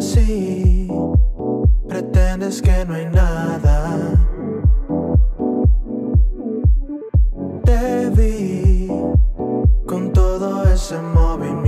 así, pretendes que no hay nada. Te vi con todo ese movimiento.